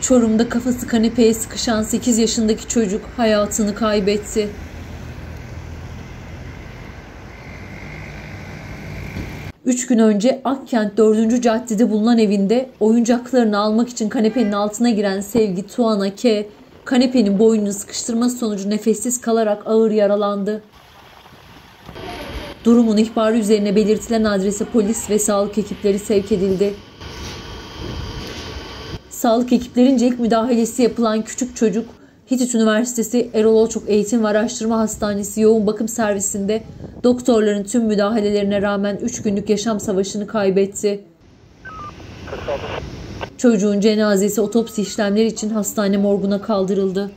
Çorum'da kafası kanepeye sıkışan 8 yaşındaki çocuk hayatını kaybetti. Üç gün önce Akkent 4. Cadde'de bulunan evinde oyuncaklarını almak için kanepenin altına giren Sevgi Tuana K. kanepenin boynunu sıkıştırması sonucu nefessiz kalarak ağır yaralandı. Durumun ihbarı üzerine belirtilen adrese polis ve sağlık ekipleri sevk edildi. Sağlık ekiplerince ilk müdahalesi yapılan küçük çocuk Hitit Üniversitesi Erol Olçok Eğitim ve Araştırma Hastanesi yoğun bakım servisinde doktorların tüm müdahalelerine rağmen 3 günlük yaşam savaşını kaybetti. Çocuğun cenazesi otopsi işlemleri için hastane morguna kaldırıldı.